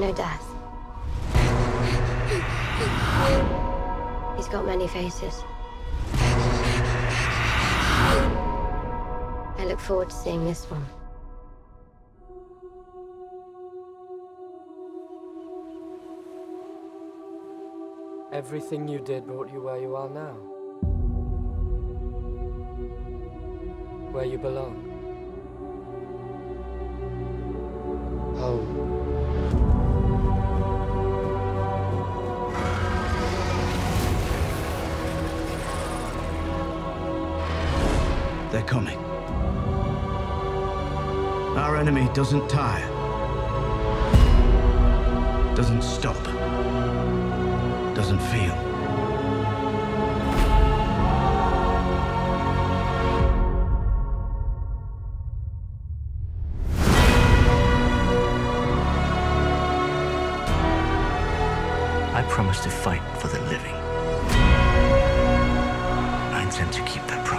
know death. He's got many faces. I look forward to seeing this one. Everything you did brought you where you are now. Where you belong. Home. They're coming. Our enemy doesn't tire, doesn't stop, doesn't feel. I promise to fight for the living. I intend to keep that promise.